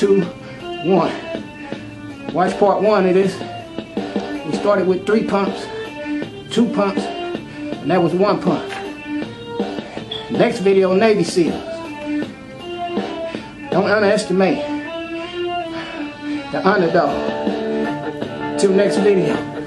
two, one. Watch part one of this. We started with three pumps, two pumps, and that was one pump. Next video, Navy SEALs. Don't underestimate the underdog. Till next video.